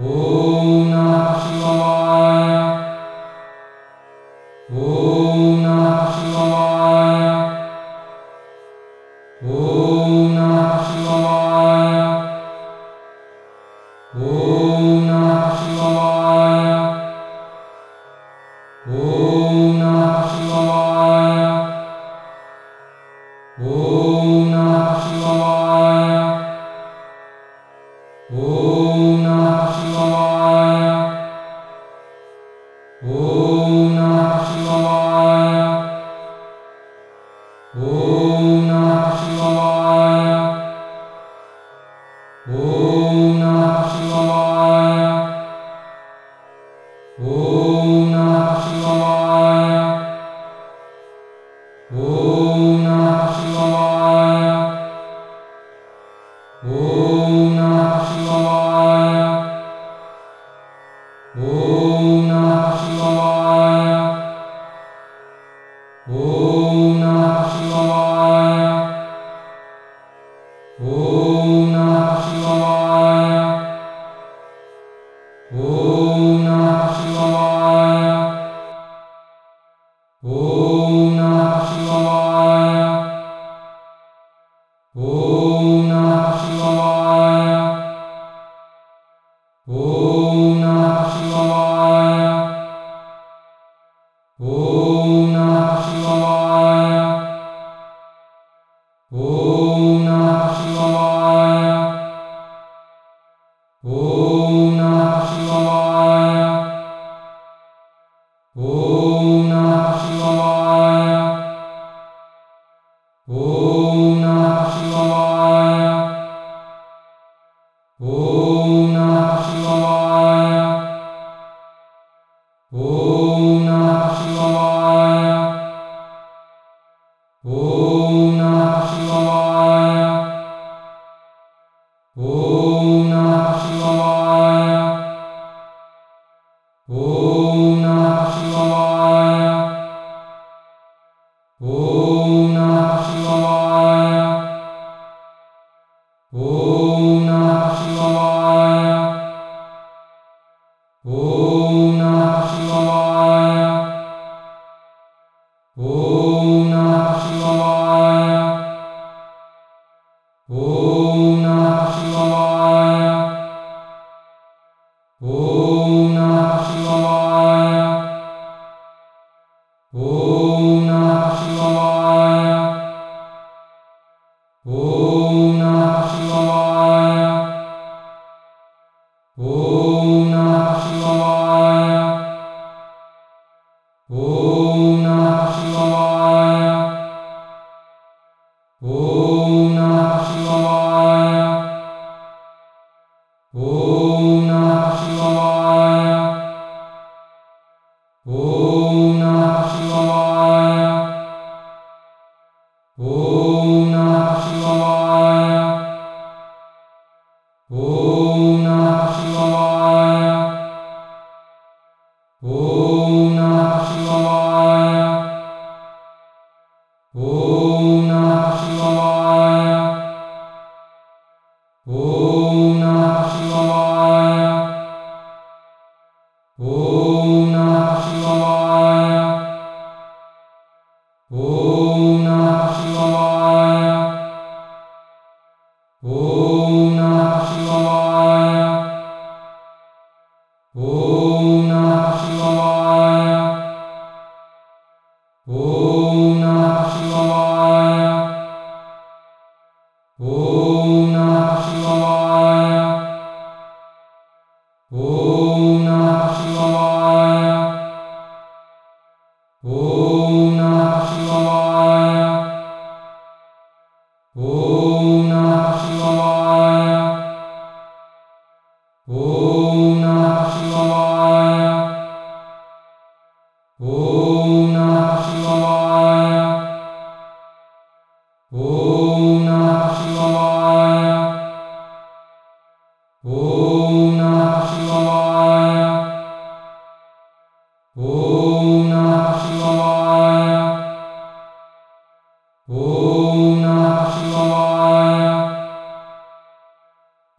Oh.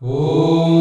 Oh.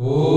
Oh.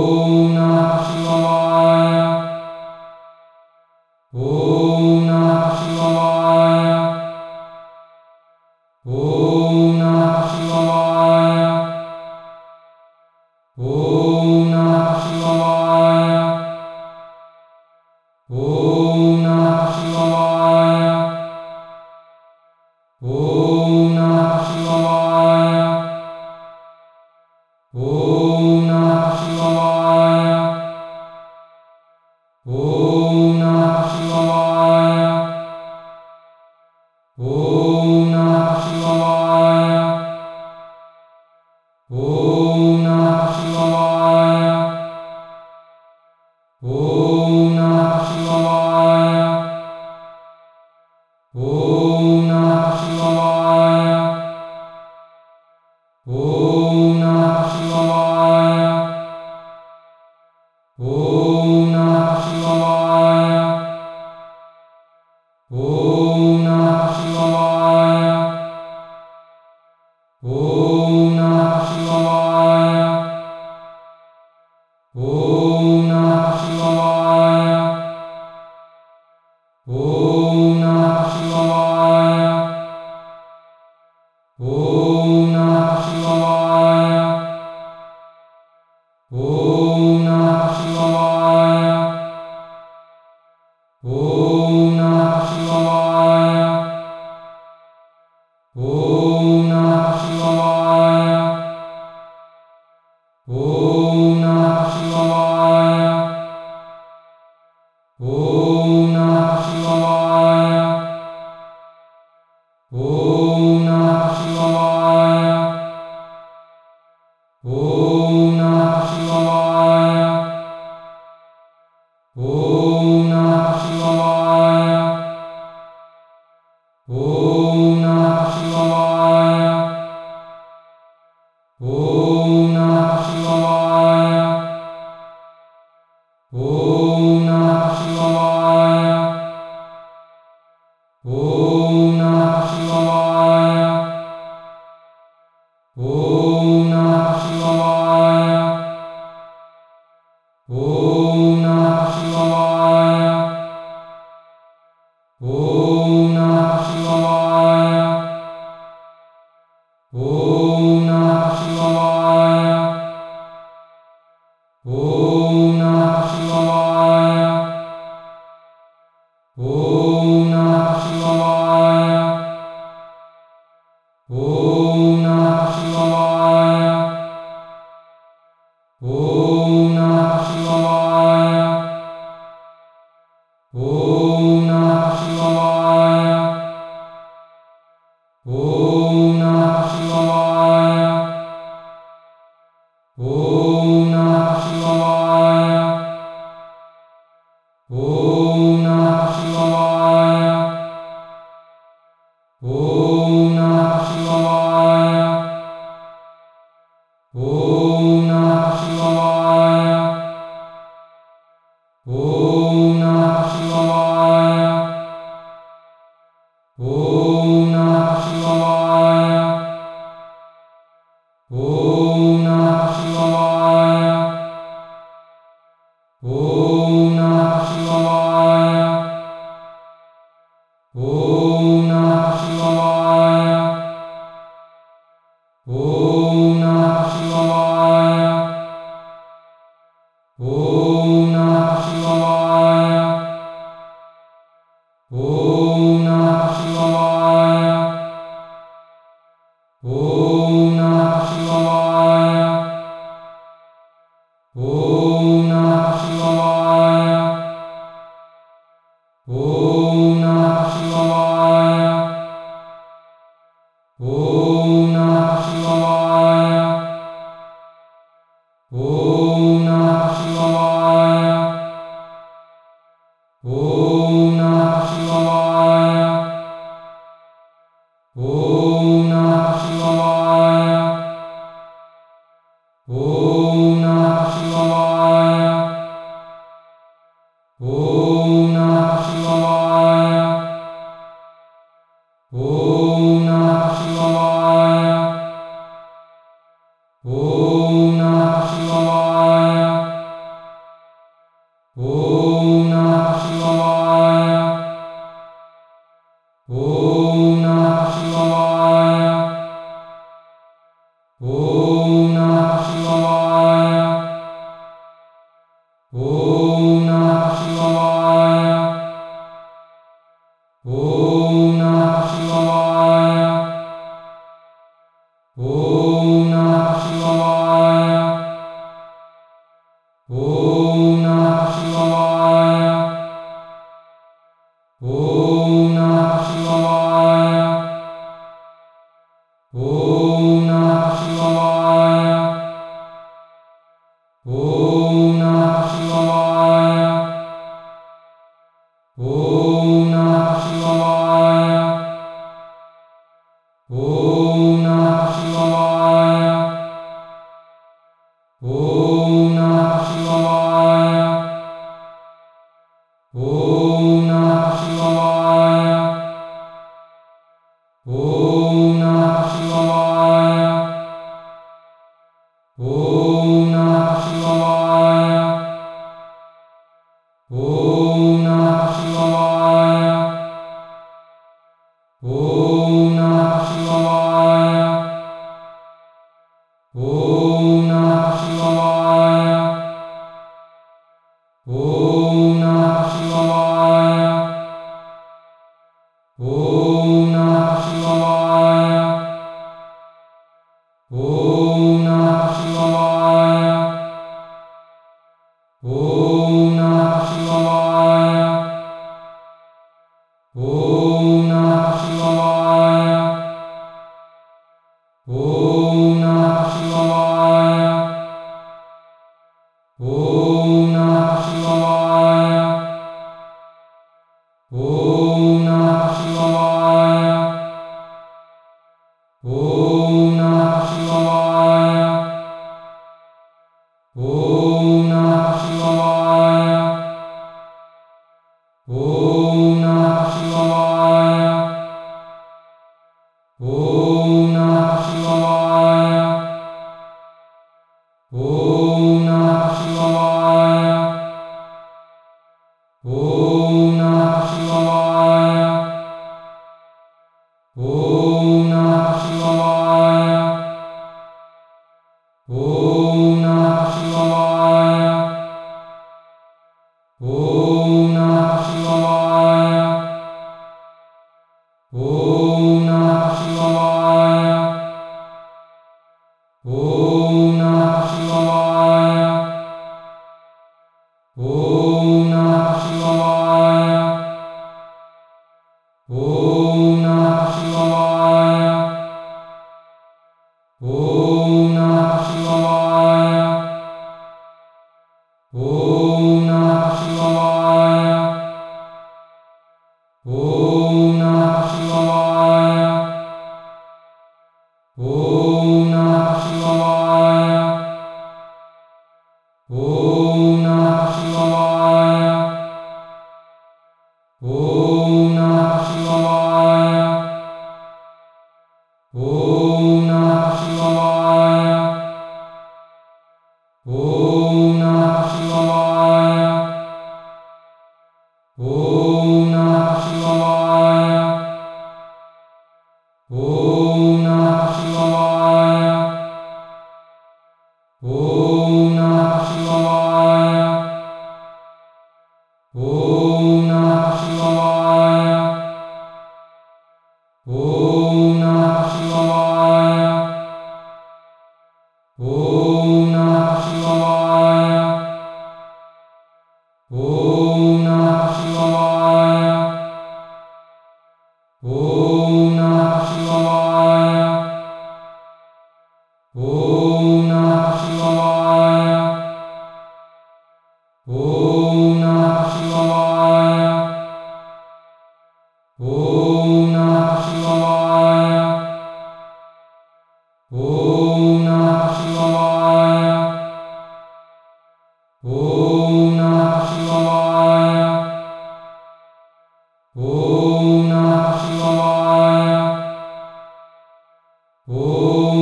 Oh.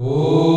Oh.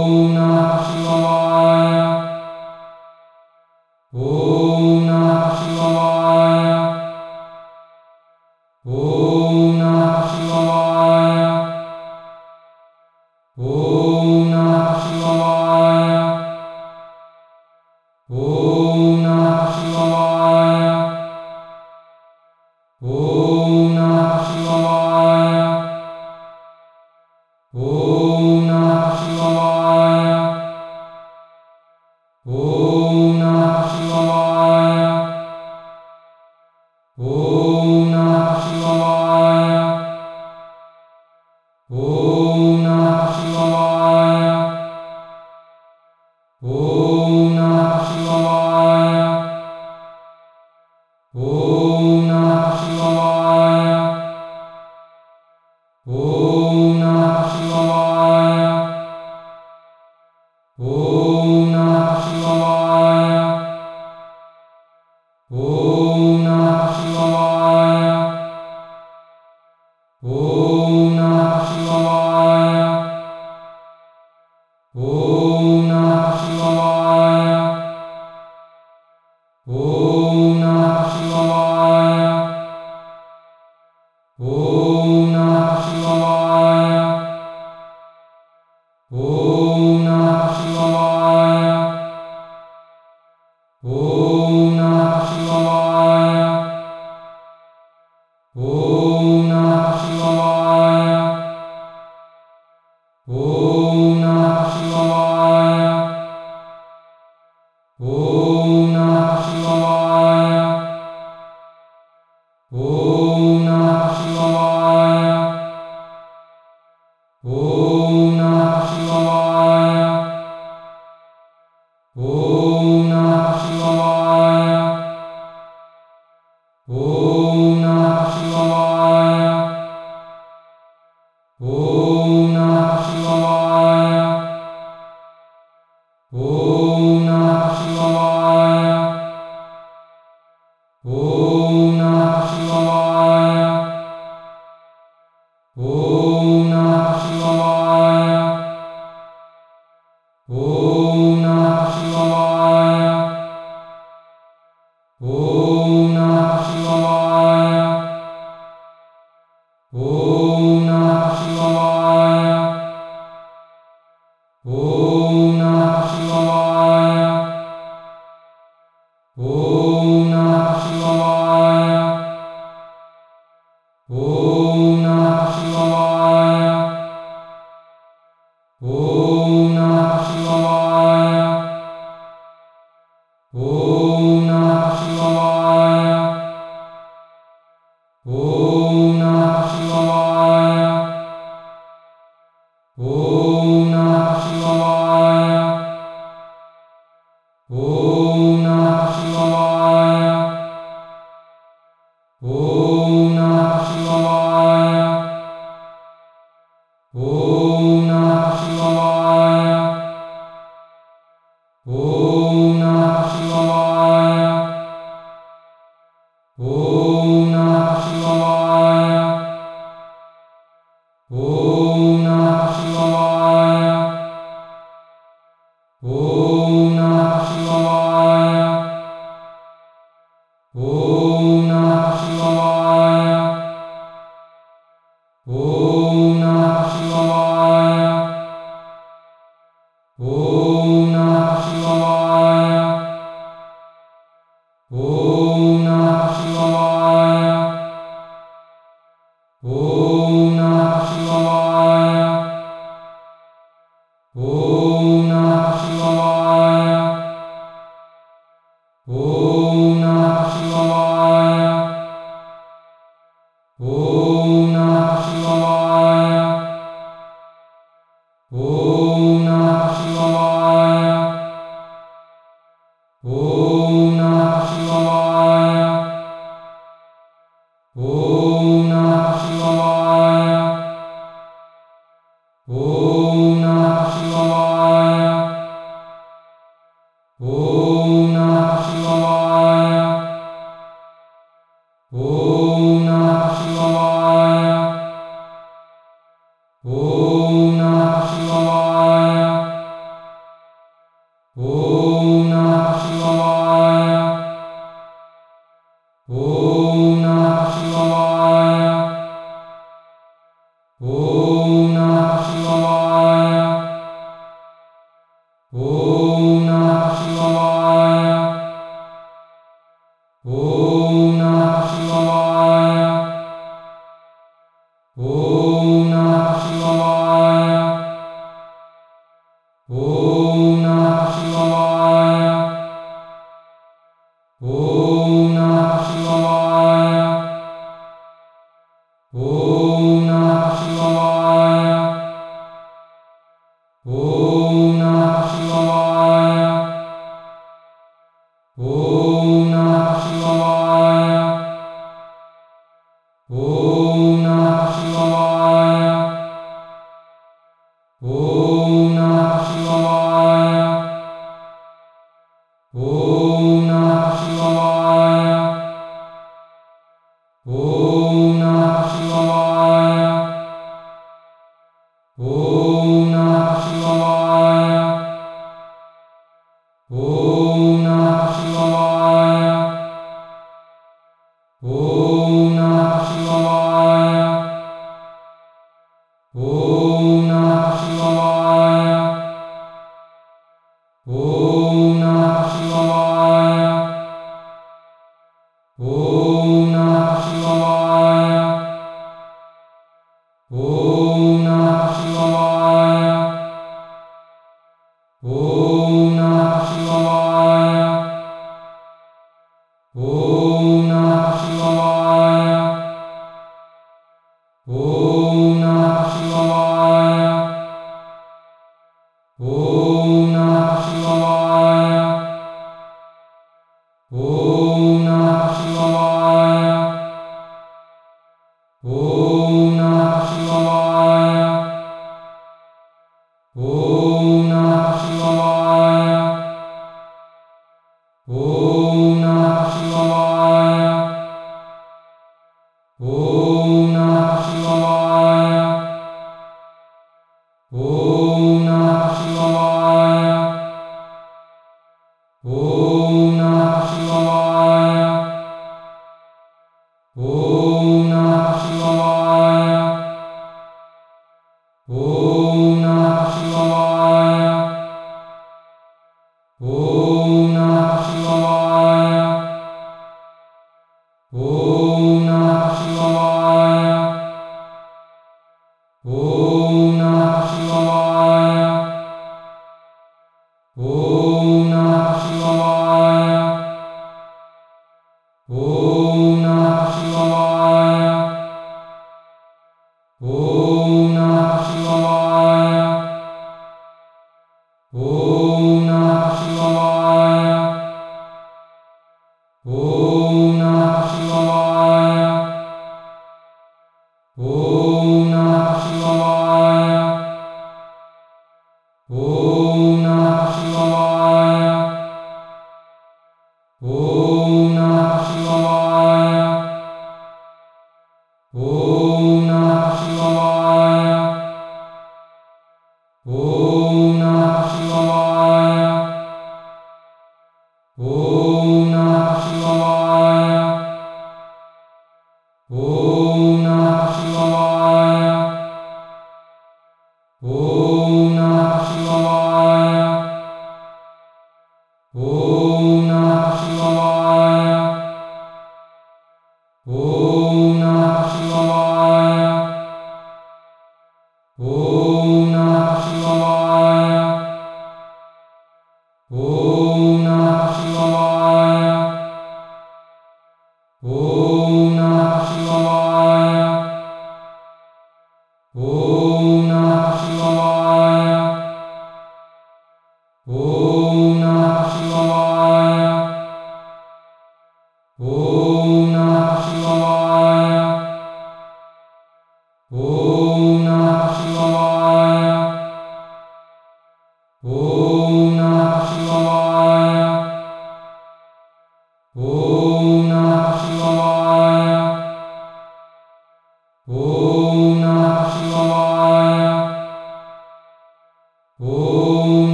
Om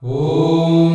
哦。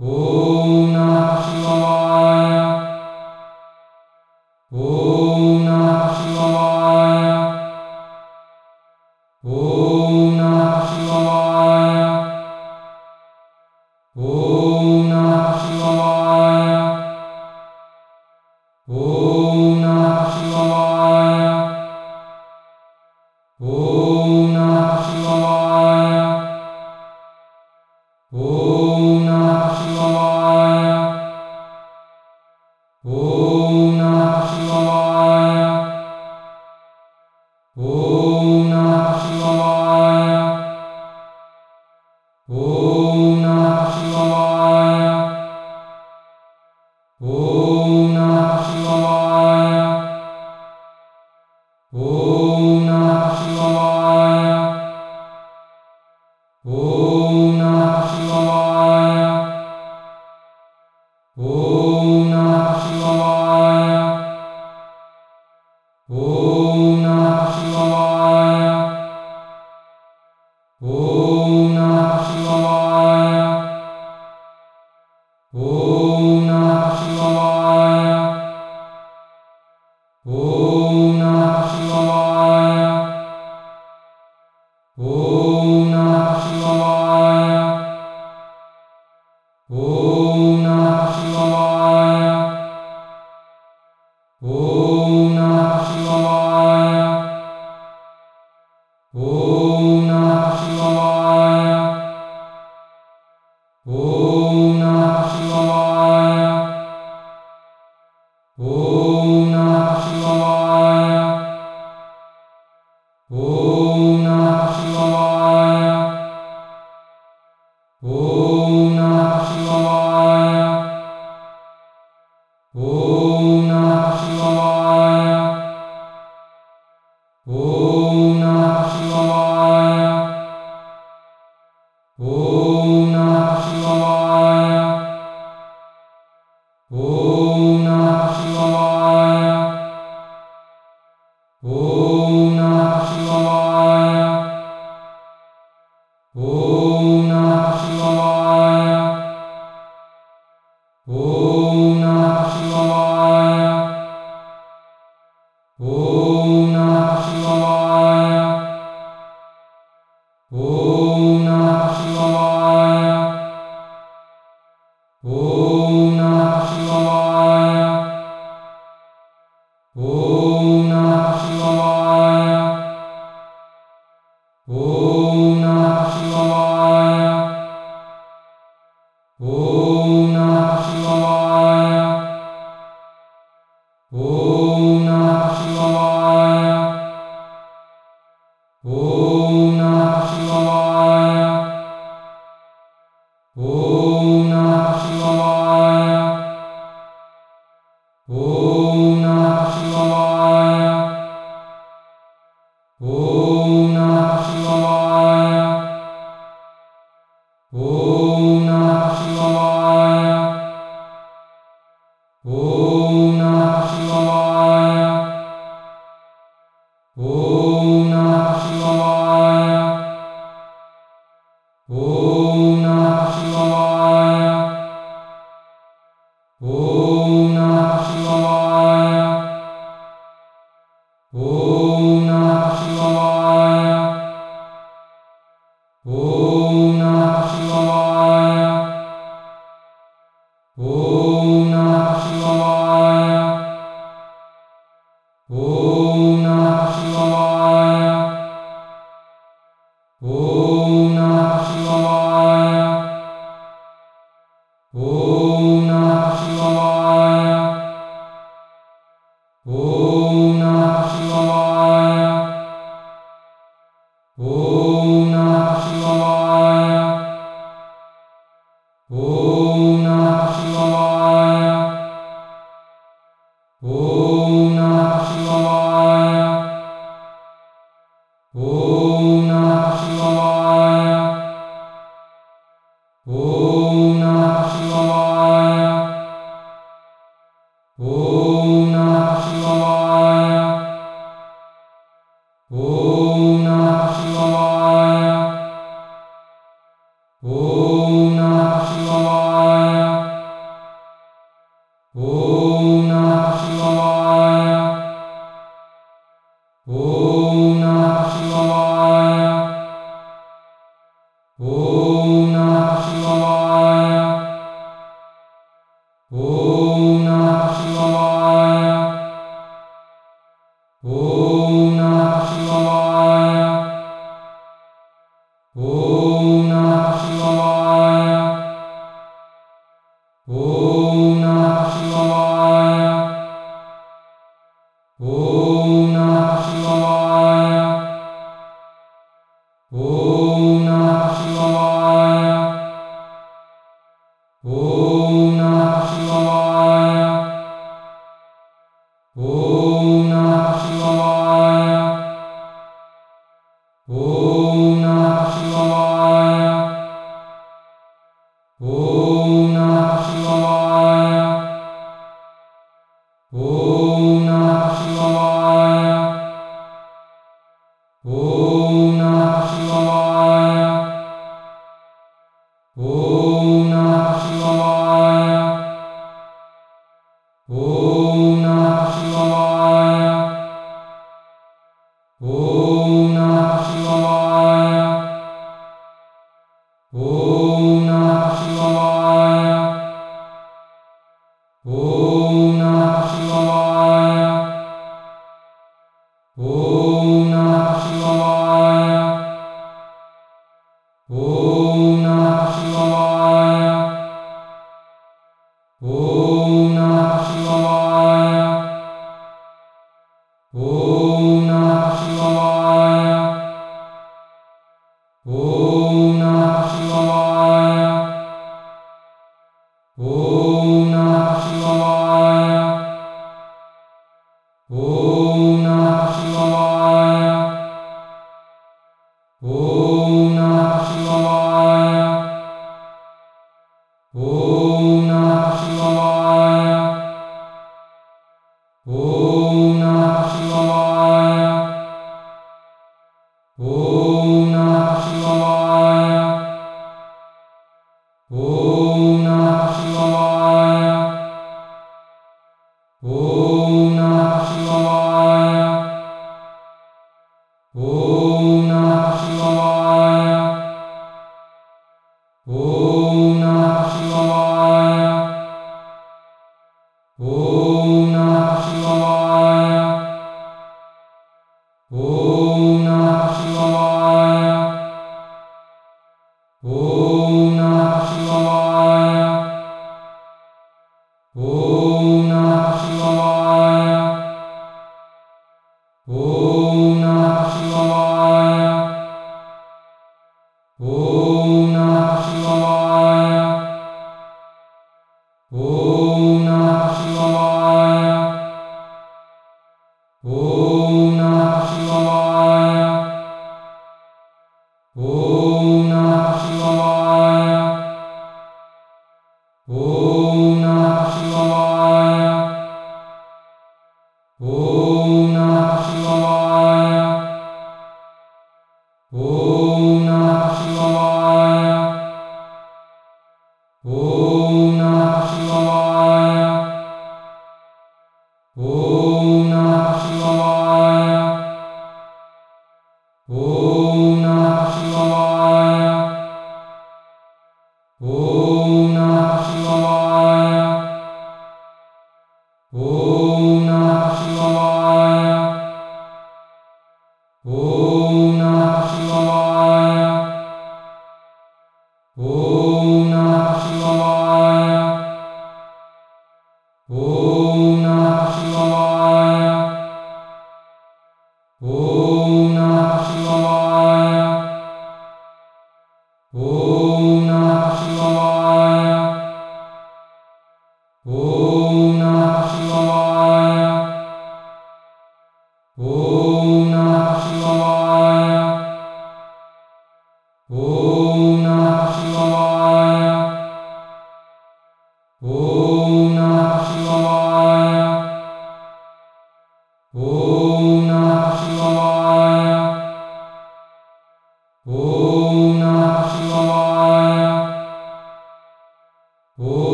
Om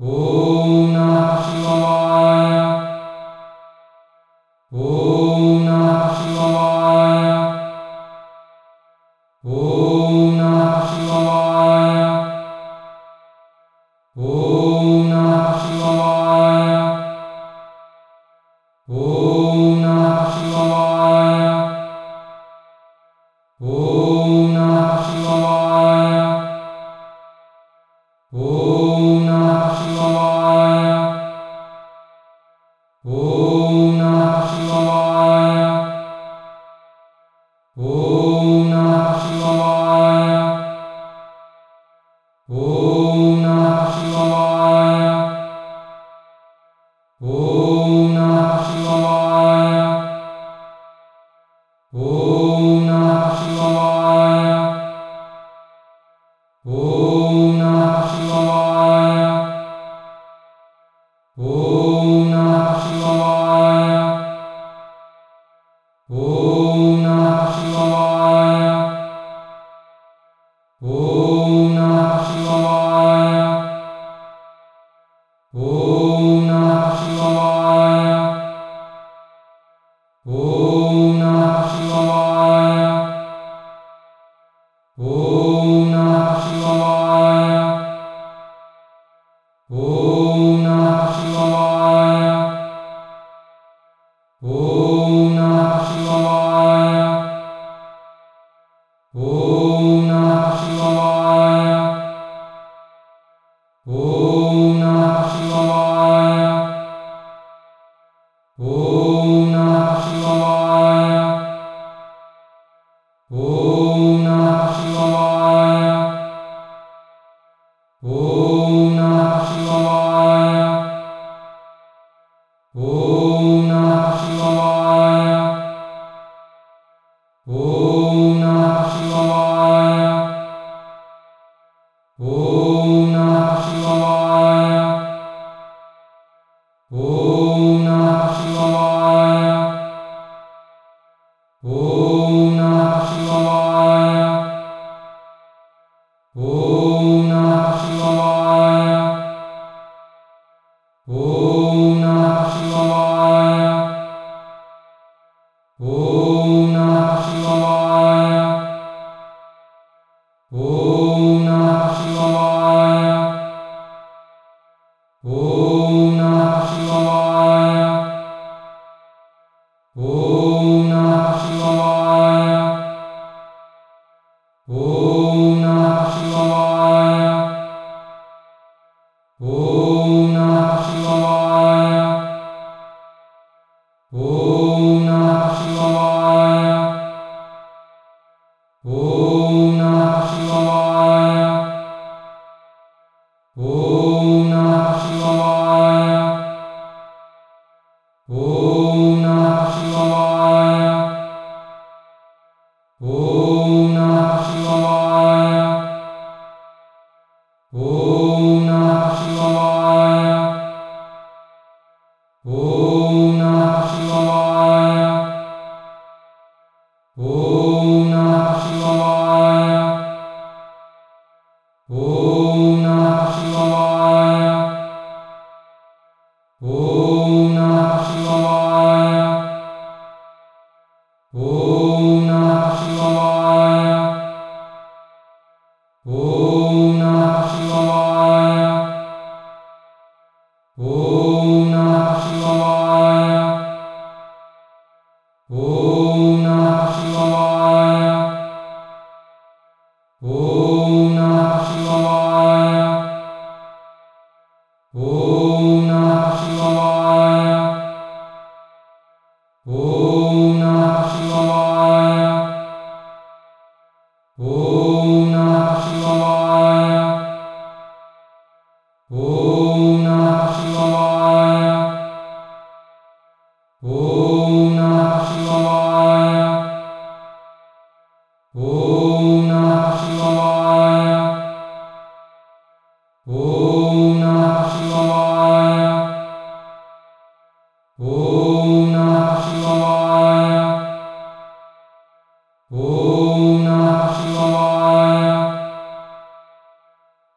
Om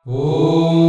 Oh.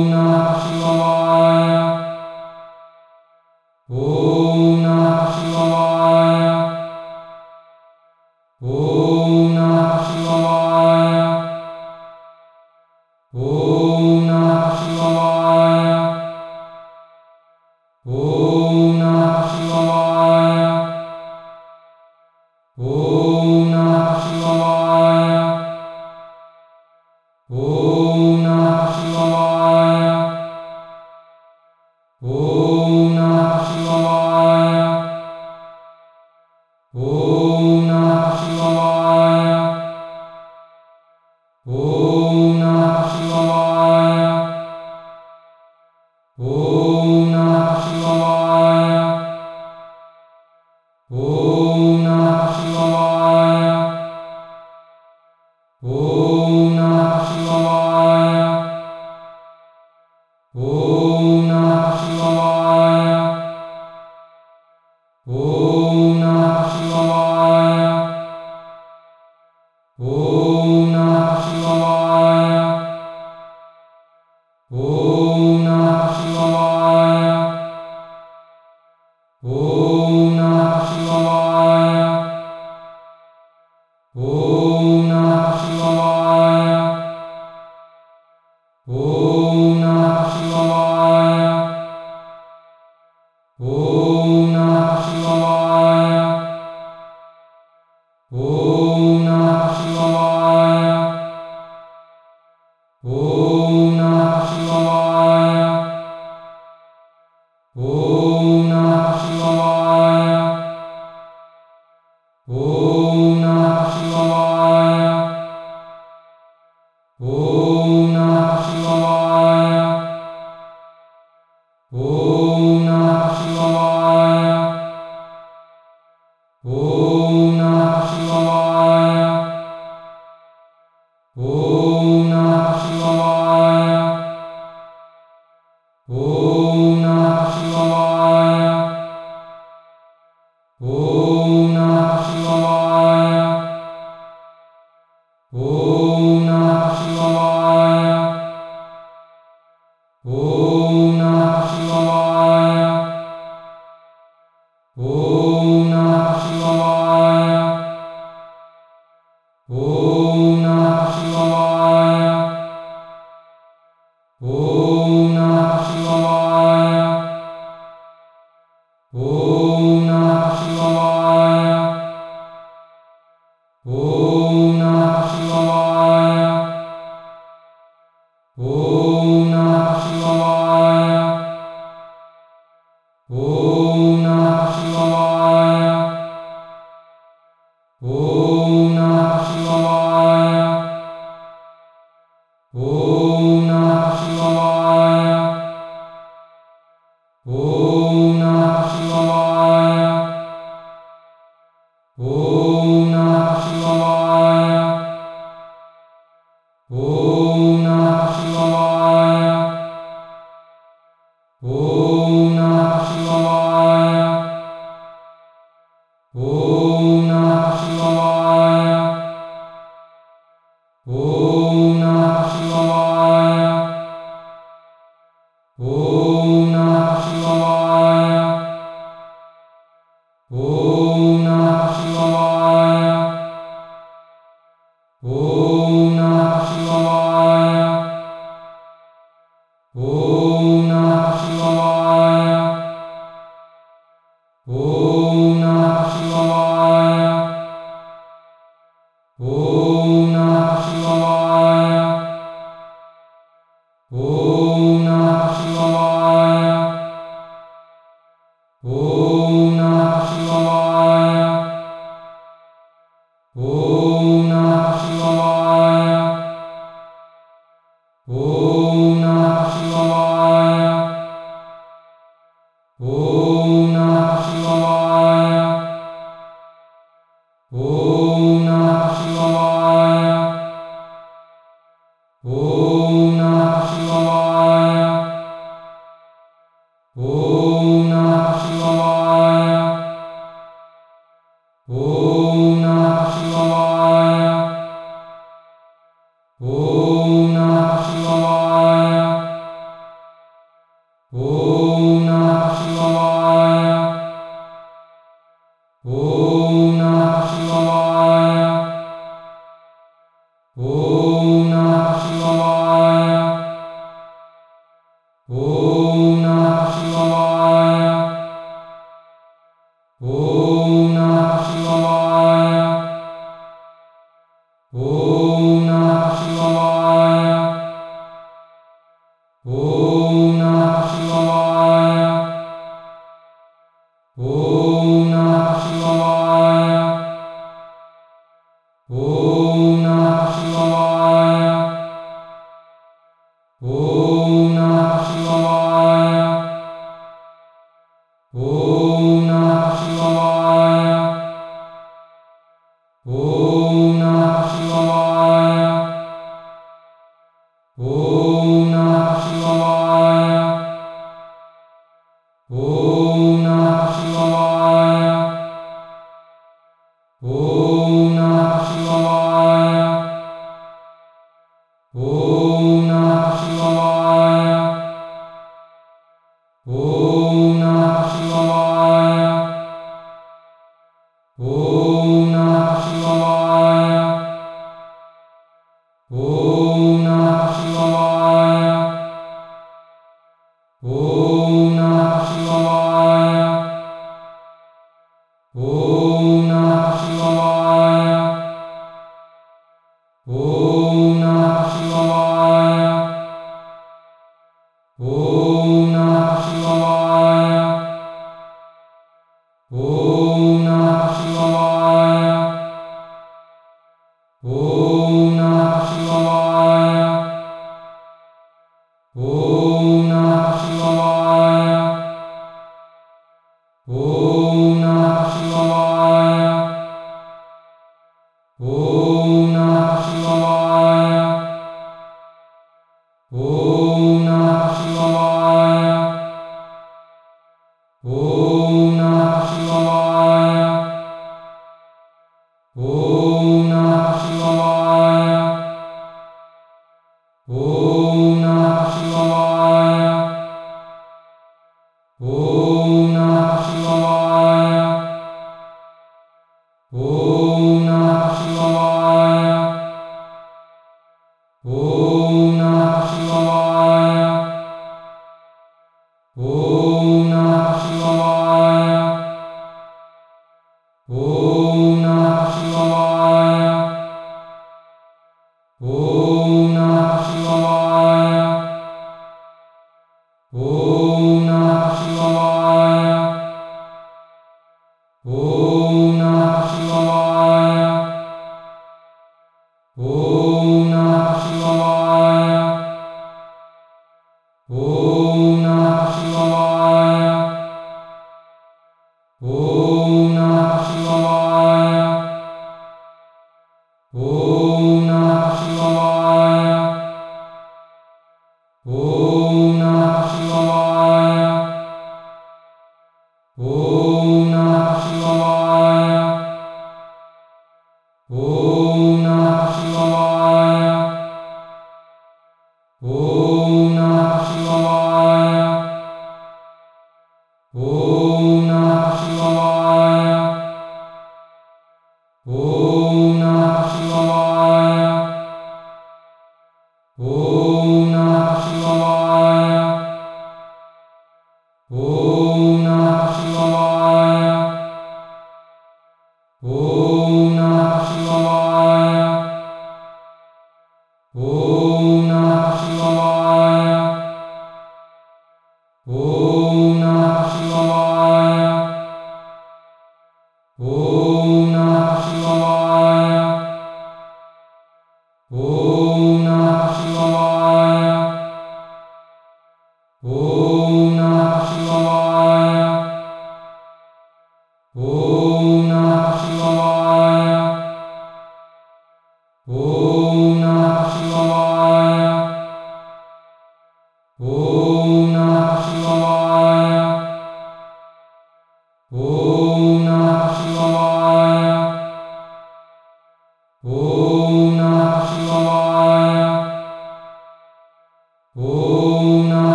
Om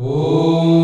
Oh.